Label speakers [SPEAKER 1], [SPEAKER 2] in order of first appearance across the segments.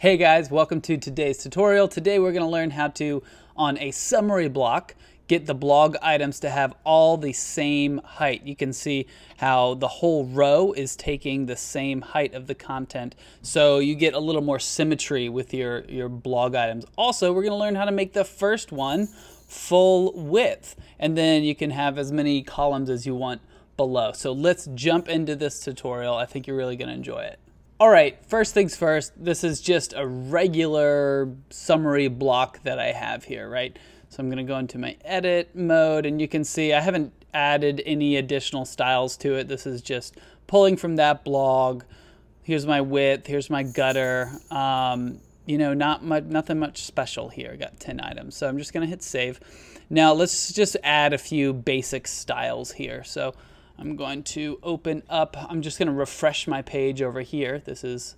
[SPEAKER 1] Hey guys, welcome to today's tutorial. Today we're going to learn how to, on a summary block, get the blog items to have all the same height. You can see how the whole row is taking the same height of the content. So you get a little more symmetry with your, your blog items. Also, we're going to learn how to make the first one full width. And then you can have as many columns as you want below. So let's jump into this tutorial. I think you're really going to enjoy it. All right, first things first, this is just a regular summary block that I have here, right? So I'm gonna go into my edit mode and you can see I haven't added any additional styles to it. This is just pulling from that blog. Here's my width, here's my gutter. Um, you know, not much, nothing much special here. I got 10 items. So I'm just gonna hit save. Now let's just add a few basic styles here. So I'm going to open up, I'm just going to refresh my page over here. This is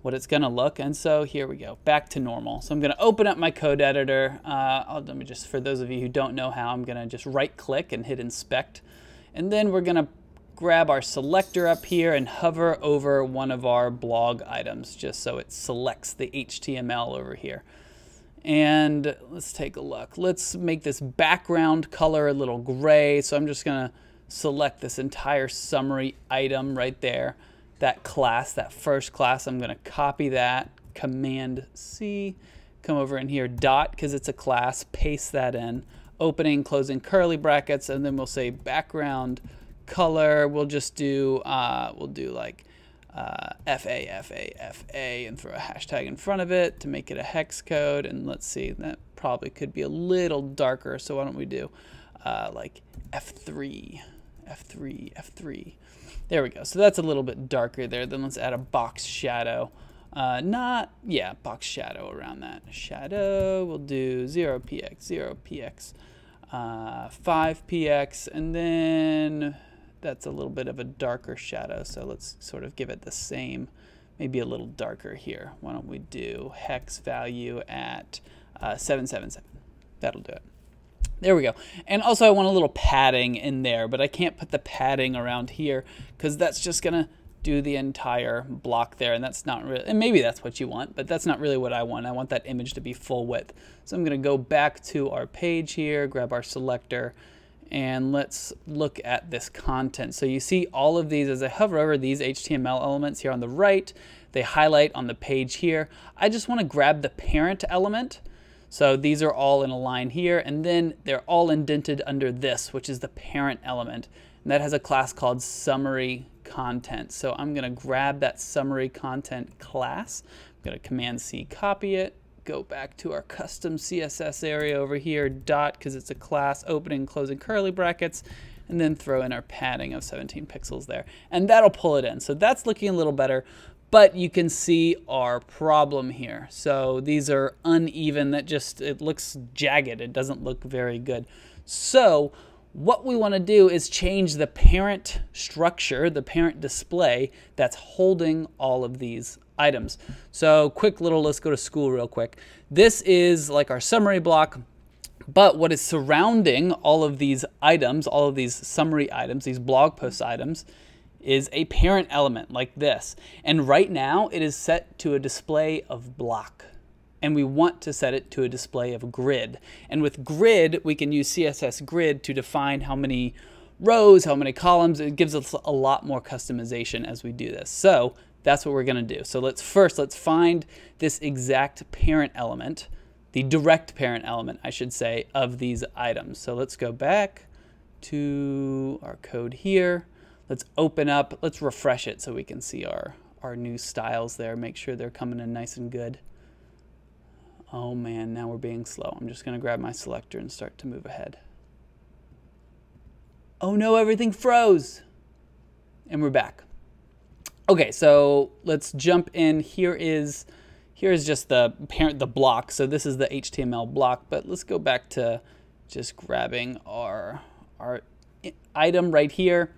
[SPEAKER 1] what it's going to look. And so here we go, back to normal. So I'm going to open up my code editor. Uh, let me just, for those of you who don't know how, I'm going to just right click and hit inspect. And then we're going to grab our selector up here and hover over one of our blog items just so it selects the HTML over here. And let's take a look. Let's make this background color a little gray. So I'm just going to select this entire summary item right there. That class, that first class, I'm going to copy that, Command C, come over in here, dot, because it's a class, paste that in, opening, closing curly brackets, and then we'll say background color. We'll just do, uh, we'll do like uh, FA, FA, FA, and throw a hashtag in front of it to make it a hex code. And let's see, that probably could be a little darker. So why don't we do uh, like F3. F3, F3. There we go. So that's a little bit darker there. Then let's add a box shadow. Uh, not, yeah, box shadow around that. Shadow, we'll do 0px, 0px, uh, 5px, and then that's a little bit of a darker shadow. So let's sort of give it the same, maybe a little darker here. Why don't we do hex value at uh, 777. That'll do it. There we go. And also I want a little padding in there, but I can't put the padding around here because that's just going to do the entire block there. And that's not really, and maybe that's what you want, but that's not really what I want. I want that image to be full width. So I'm going to go back to our page here, grab our selector, and let's look at this content. So you see all of these as I hover over these HTML elements here on the right, they highlight on the page here. I just want to grab the parent element so these are all in a line here, and then they're all indented under this, which is the parent element. And that has a class called summary content. So I'm going to grab that summary content class. I'm to Command C copy it, go back to our custom CSS area over here, dot, because it's a class, opening, closing curly brackets, and then throw in our padding of 17 pixels there. And that'll pull it in. So that's looking a little better but you can see our problem here. So these are uneven, that just, it looks jagged, it doesn't look very good. So what we want to do is change the parent structure, the parent display that's holding all of these items. So quick little, let's go to school real quick. This is like our summary block, but what is surrounding all of these items, all of these summary items, these blog post items, is a parent element like this. And right now it is set to a display of block. And we want to set it to a display of grid. And with grid, we can use CSS grid to define how many rows, how many columns. It gives us a lot more customization as we do this. So that's what we're going to do. So let's first, let's find this exact parent element, the direct parent element, I should say, of these items. So let's go back to our code here. Let's open up, let's refresh it so we can see our, our new styles there. Make sure they're coming in nice and good. Oh man, now we're being slow. I'm just gonna grab my selector and start to move ahead. Oh no, everything froze. And we're back. Okay, so let's jump in. Here is here is just the parent the block. So this is the HTML block, but let's go back to just grabbing our our item right here.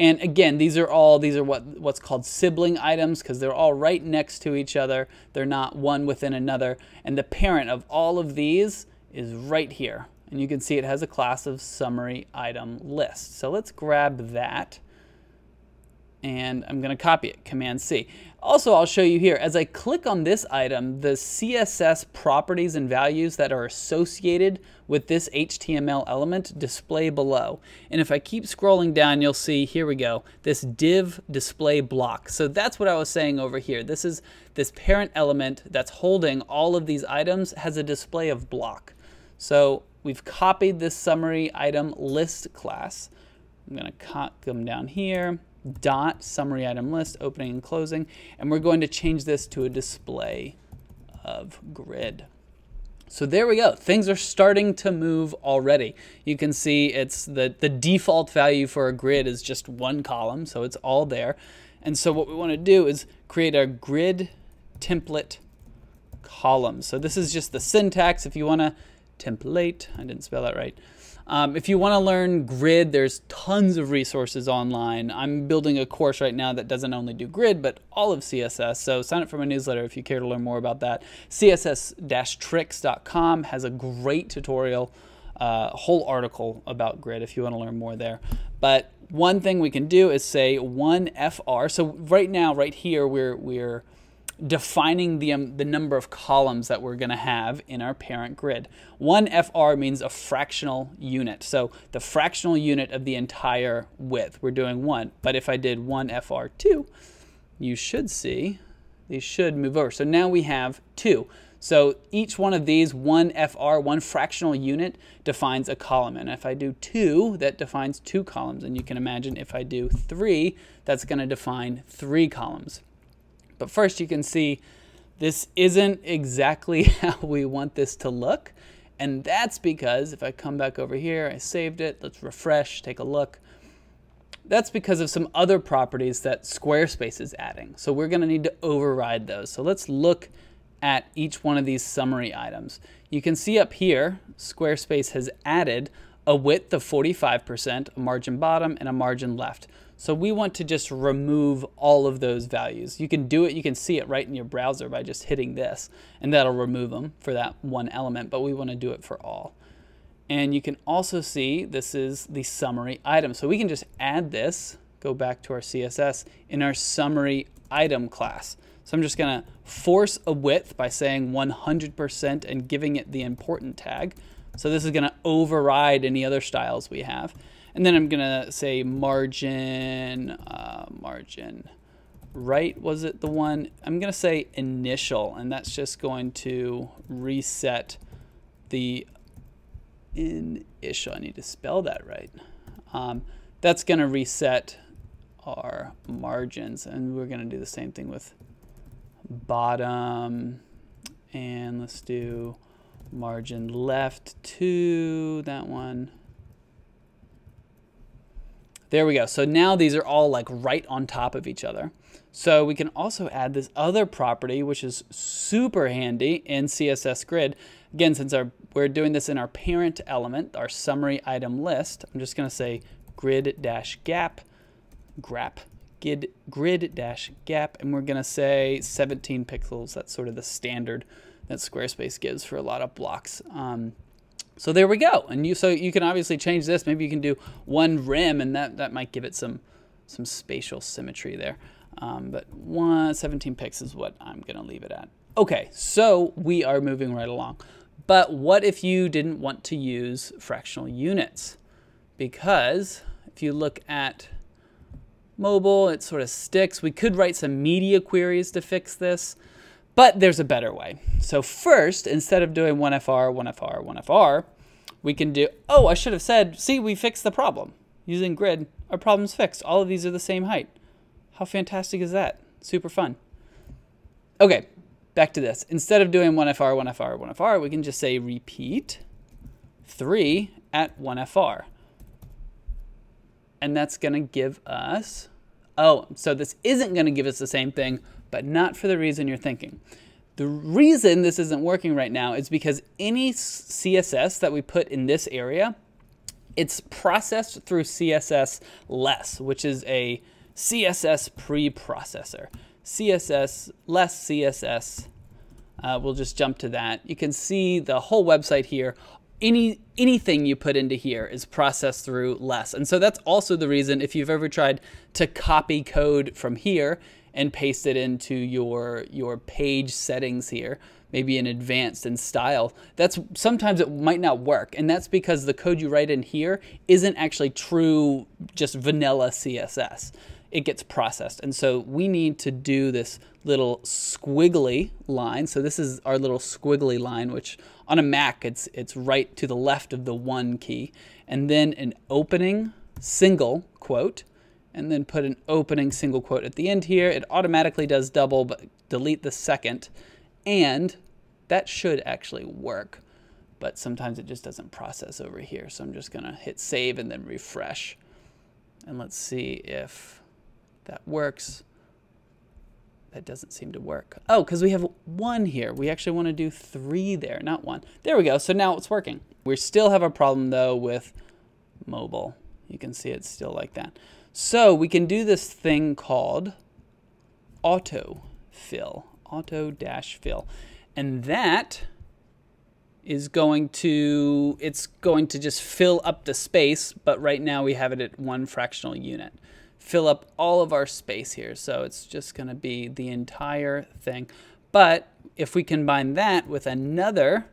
[SPEAKER 1] And again, these are all, these are what, what's called sibling items because they're all right next to each other. They're not one within another. And the parent of all of these is right here. And you can see it has a class of summary item list. So let's grab that. And I'm going to copy it, Command C. Also, I'll show you here, as I click on this item, the CSS properties and values that are associated with this HTML element display below. And if I keep scrolling down, you'll see, here we go, this div display block. So that's what I was saying over here. This is this parent element that's holding all of these items has a display of block. So we've copied this summary item list class. I'm going to come down here dot summary item list opening and closing and we're going to change this to a display of grid. So there we go. Things are starting to move already. You can see it's the, the default value for a grid is just one column, so it's all there. And so what we want to do is create a grid template column. So this is just the syntax. If you want to template, I didn't spell that right. Um, if you want to learn grid, there's tons of resources online. I'm building a course right now that doesn't only do grid, but all of CSS. So sign up for my newsletter if you care to learn more about that. CSS-tricks.com has a great tutorial, uh, whole article about grid if you want to learn more there. But one thing we can do is say one FR. So right now, right here, we're, we're defining the, um, the number of columns that we're going to have in our parent grid. One FR means a fractional unit. So the fractional unit of the entire width, we're doing one. But if I did one FR2, you should see these should move over. So now we have two. So each one of these, one FR, one fractional unit, defines a column. And if I do two, that defines two columns. And you can imagine if I do three, that's going to define three columns. But first you can see this isn't exactly how we want this to look. And that's because if I come back over here, I saved it, let's refresh, take a look. That's because of some other properties that Squarespace is adding. So we're gonna need to override those. So let's look at each one of these summary items. You can see up here, Squarespace has added a width of 45%, a margin bottom, and a margin left. So we want to just remove all of those values. You can do it, you can see it right in your browser by just hitting this, and that'll remove them for that one element, but we want to do it for all. And you can also see this is the summary item. So we can just add this, go back to our CSS, in our summary item class. So I'm just going to force a width by saying 100% and giving it the important tag. So this is going to override any other styles we have. And then I'm going to say margin, uh, margin right, was it the one? I'm going to say initial, and that's just going to reset the initial. I need to spell that right. Um, that's going to reset our margins, and we're going to do the same thing with bottom, and let's do margin left to that one. There we go. So now these are all like right on top of each other. So we can also add this other property, which is super handy in CSS Grid. Again, since our, we're doing this in our parent element, our summary item list, I'm just going to say grid-gap, grap, grid-gap, and we're going to say 17 pixels. That's sort of the standard that Squarespace gives for a lot of blocks. Um, so there we go. And you so you can obviously change this. Maybe you can do one rem and that, that might give it some some spatial symmetry there. Um, but one, 17 pixels is what I'm going to leave it at. Okay, so we are moving right along. But what if you didn't want to use fractional units? Because if you look at mobile, it sort of sticks. We could write some media queries to fix this. But there's a better way. So first, instead of doing 1FR, 1FR, 1FR, we can do, oh, I should have said, see, we fixed the problem. Using grid, our problem's fixed. All of these are the same height. How fantastic is that? Super fun. Okay, back to this. Instead of doing 1FR, 1FR, 1FR, we can just say repeat 3 at 1FR. And that's going to give us, oh, so this isn't going to give us the same thing, but not for the reason you're thinking. The reason this isn't working right now is because any CSS that we put in this area, it's processed through CSS less, which is a CSS preprocessor. CSS less CSS, uh, we'll just jump to that. You can see the whole website here. any anything you put into here is processed through less. And so that's also the reason if you've ever tried to copy code from here and paste it into your your page settings here, maybe in advanced and style, that's sometimes it might not work. And that's because the code you write in here isn't actually true just vanilla CSS. It gets processed. And so we need to do this little squiggly line. So this is our little squiggly line, which on a Mac, it's, it's right to the left of the one key. And then an opening single quote, and then put an opening single quote at the end here. It automatically does double, but delete the second. And that should actually work, but sometimes it just doesn't process over here. So I'm just gonna hit save and then refresh. And let's see if that works. That doesn't seem to work. Oh, because we have one here. We actually want to do three there, not one. There we go. So now it's working. We still have a problem though with mobile. You can see it's still like that. So we can do this thing called auto fill, auto dash fill. And that is going to, it's going to just fill up the space, but right now we have it at one fractional unit. Fill up all of our space here. So it's just gonna be the entire thing. But if we combine that with another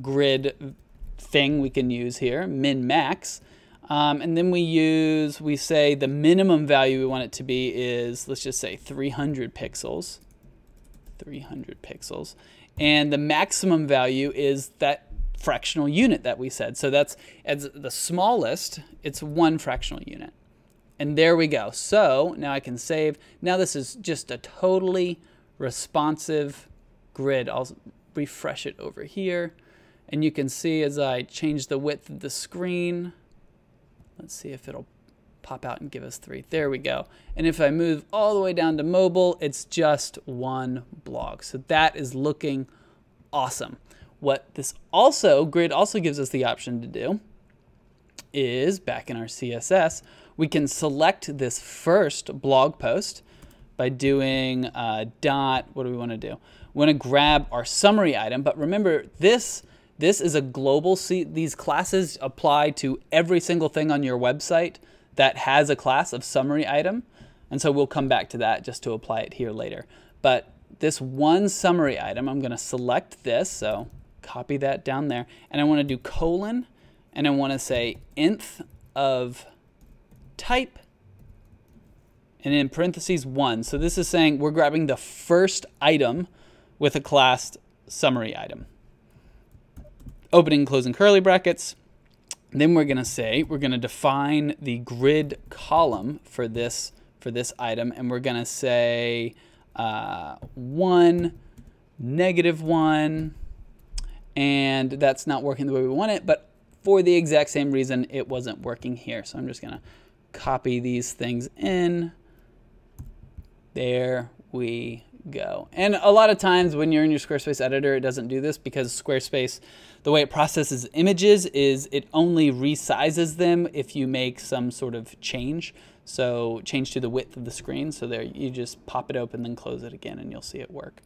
[SPEAKER 1] grid thing we can use here, min max, um, and then we use, we say the minimum value we want it to be is, let's just say 300 pixels. 300 pixels. And the maximum value is that fractional unit that we said. So that's as the smallest, it's one fractional unit. And there we go. So now I can save. Now this is just a totally responsive grid. I'll refresh it over here. And you can see as I change the width of the screen, Let's see if it'll pop out and give us three. There we go. And if I move all the way down to mobile, it's just one blog. So that is looking awesome. What this also, Grid also gives us the option to do is back in our CSS, we can select this first blog post by doing uh, dot, what do we want to do? We want to grab our summary item, but remember this this is a global, see, these classes apply to every single thing on your website that has a class of summary item. And so we'll come back to that just to apply it here later. But this one summary item, I'm gonna select this, so copy that down there. And I wanna do colon, and I wanna say nth of type, and in parentheses one. So this is saying we're grabbing the first item with a class summary item opening closing curly brackets. Then we're going to say, we're going to define the grid column for this, for this item. And we're going to say uh, 1, negative 1. And that's not working the way we want it. But for the exact same reason, it wasn't working here. So I'm just going to copy these things in. There we go. And a lot of times when you're in your Squarespace editor, it doesn't do this because Squarespace, the way it processes images is it only resizes them if you make some sort of change. So change to the width of the screen. So there you just pop it open, then close it again and you'll see it work.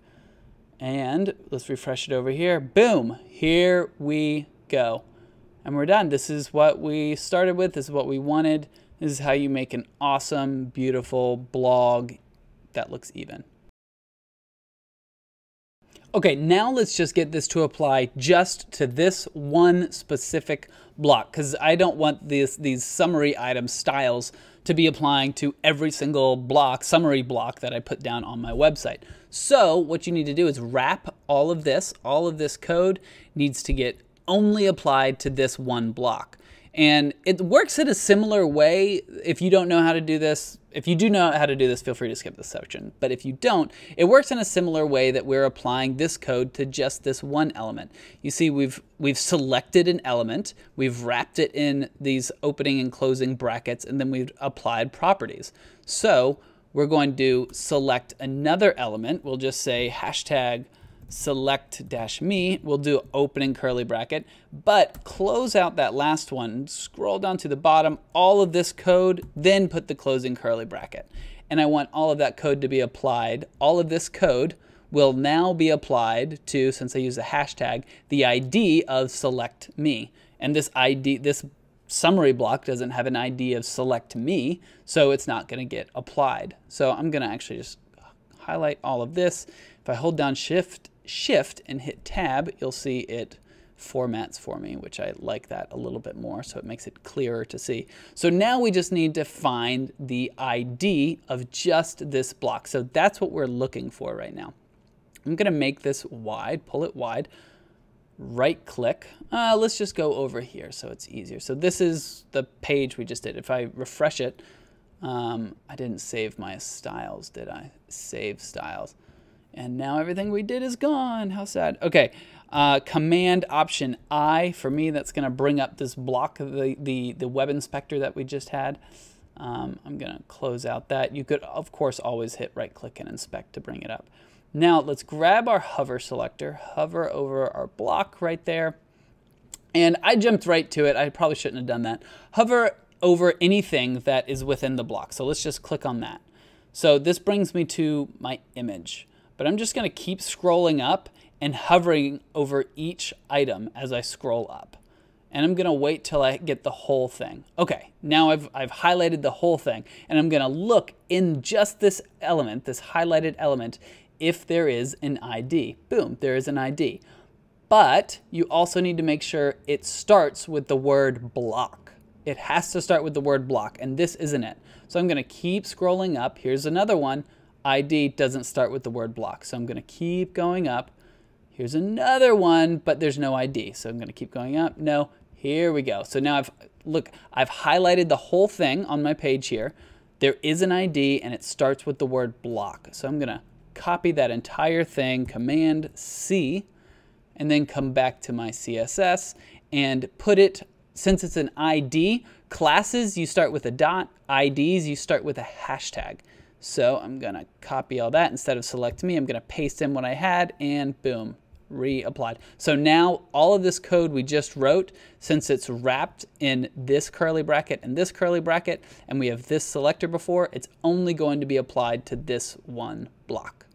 [SPEAKER 1] And let's refresh it over here. Boom, here we go. And we're done. This is what we started with. This is what we wanted. This is how you make an awesome, beautiful blog that looks even. Okay, now let's just get this to apply just to this one specific block because I don't want these, these summary item styles to be applying to every single block, summary block that I put down on my website. So what you need to do is wrap all of this, all of this code needs to get only applied to this one block. And it works in a similar way. If you don't know how to do this, if you do know how to do this, feel free to skip this section. But if you don't, it works in a similar way that we're applying this code to just this one element. You see, we've we've selected an element, we've wrapped it in these opening and closing brackets, and then we've applied properties. So we're going to select another element. We'll just say hashtag select dash me, we'll do opening curly bracket, but close out that last one, scroll down to the bottom, all of this code, then put the closing curly bracket. And I want all of that code to be applied, all of this code will now be applied to, since I use a hashtag, the ID of select me. And this ID, this summary block doesn't have an ID of select me, so it's not going to get applied. So I'm going to actually just highlight all of this. If I hold down shift, shift and hit tab, you'll see it formats for me, which I like that a little bit more, so it makes it clearer to see. So now we just need to find the ID of just this block. So that's what we're looking for right now. I'm gonna make this wide, pull it wide, right click. Uh, let's just go over here so it's easier. So this is the page we just did. If I refresh it, um, I didn't save my styles, did I? Save styles. And now everything we did is gone. How sad. Okay, uh, Command Option I, for me, that's going to bring up this block, the, the, the web inspector that we just had. Um, I'm going to close out that. You could, of course, always hit right click and inspect to bring it up. Now let's grab our hover selector, hover over our block right there. And I jumped right to it. I probably shouldn't have done that. Hover over anything that is within the block. So let's just click on that. So this brings me to my image. But I'm just going to keep scrolling up and hovering over each item as I scroll up. And I'm going to wait till I get the whole thing. Okay, now I've, I've highlighted the whole thing. And I'm going to look in just this element, this highlighted element, if there is an ID. Boom, there is an ID. But you also need to make sure it starts with the word block. It has to start with the word block, and this isn't it. So I'm going to keep scrolling up. Here's another one. ID doesn't start with the word block. So I'm going to keep going up. Here's another one, but there's no ID. So I'm going to keep going up. No, here we go. So now I've, look, I've highlighted the whole thing on my page here. There is an ID and it starts with the word block. So I'm going to copy that entire thing, Command C, and then come back to my CSS and put it, since it's an ID, classes you start with a dot, IDs you start with a hashtag. So I'm going to copy all that. Instead of select me, I'm going to paste in what I had and boom, reapplied. So now all of this code we just wrote, since it's wrapped in this curly bracket and this curly bracket, and we have this selector before, it's only going to be applied to this one block.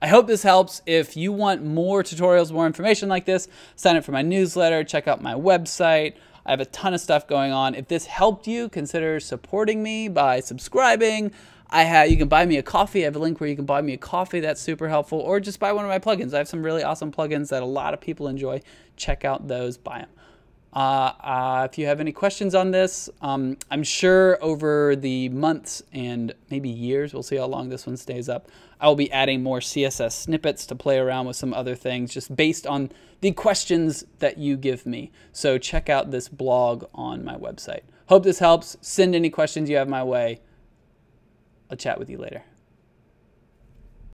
[SPEAKER 1] I hope this helps. If you want more tutorials, more information like this, sign up for my newsletter, check out my website. I have a ton of stuff going on. If this helped you, consider supporting me by subscribing. I have you can buy me a coffee. I have a link where you can buy me a coffee. That's super helpful. Or just buy one of my plugins. I have some really awesome plugins that a lot of people enjoy. Check out those. Buy them. Uh, uh, if you have any questions on this, um, I'm sure over the months and maybe years, we'll see how long this one stays up, I will be adding more CSS snippets to play around with some other things just based on the questions that you give me. So check out this blog on my website. Hope this helps. Send any questions you have my way. I'll chat with you later.